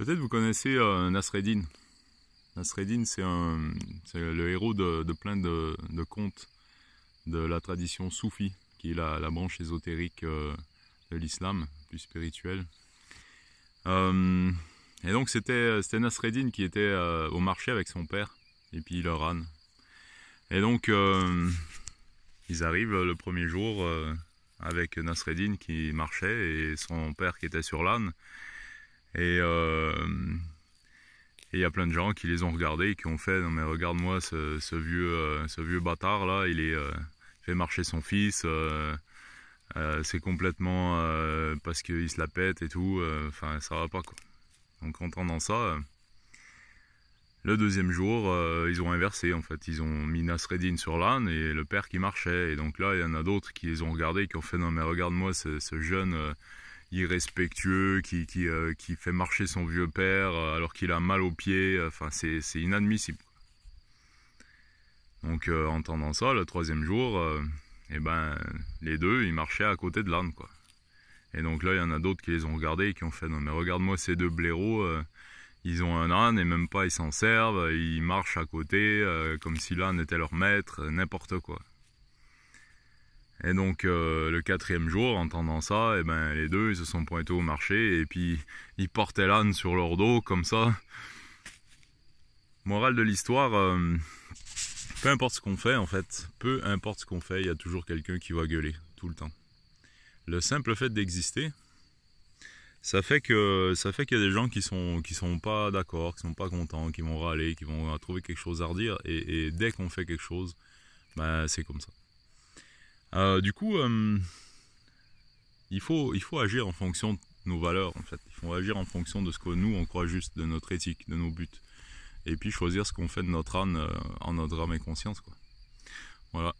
Peut-être vous connaissez euh, Nasreddin. Nasreddin, c'est le héros de, plein de, contes de la tradition soufie, qui est la, branche ésotérique euh, de l'islam, plus spirituelle. Euh, et donc c'était Nasreddin qui était au marché avec son père, et puis leur âne. Et donc ils arrivent le premier jour avec Nasreddin qui marchait et son père qui était sur l'âne. Euh, et il y a plein de gens qui les ont regardés et qui ont fait non mais regarde-moi ce, vieux euh, ce vieux bâtard là, il est euh, fait marcher son fils. c'est complètement parce qu'il se la pète et tout. Enfin, ça va pas quoi. Donc en entendant ça, le deuxième jour, ils ont inversé en fait. Ils ont mis Nasreddin sur l'âne et le père qui marchait. Et donc là, il y en a d'autres qui les ont regardés et qui ont fait non mais regarde-moi ce jeune irrespectueux, qui, qui, euh, qui, fait marcher son vieux père euh, alors qu'il a mal aux pieds. Enfin, c'est inadmissible. Donc, euh, en entendant ça, le troisième jour, eh ben, les deux, ils marchaient à côté de l'âne, quoi. Et donc là, il y en a d'autres qui les ont regardés et qui ont fait Non, mais regarde-moi ces deux blaireaux, ils ont un âne et même pas ils s'en servent, ils marchent à côté comme si l'âne était leur maître, n'importe quoi. Et donc euh, le quatrième jour, en entendant ça, et eh ben, les deux ils se sont pointés au marché et puis ils portaient l'âne sur leur dos comme ça. Morale de l'histoire, euh, peu importe ce qu'on fait en fait, peu importe ce qu'on fait, il y a toujours quelqu'un qui va gueuler tout le temps. Le simple fait d'exister, ça fait que ça fait qu'il y a des gens qui sont qui sont pas d'accord, qui sont pas contents, qui vont râler, qui vont trouver quelque chose à redire et, dès qu'on fait quelque chose, ben, c'est comme ça. Euh, du coup, euh, il, faut, il faut agir en fonction de nos valeurs, en fait. Il faut agir en fonction de ce que nous, on croit juste, de notre éthique, de nos buts. Et puis choisir ce qu'on fait de notre âne euh, en notre âme et conscience. Voilà.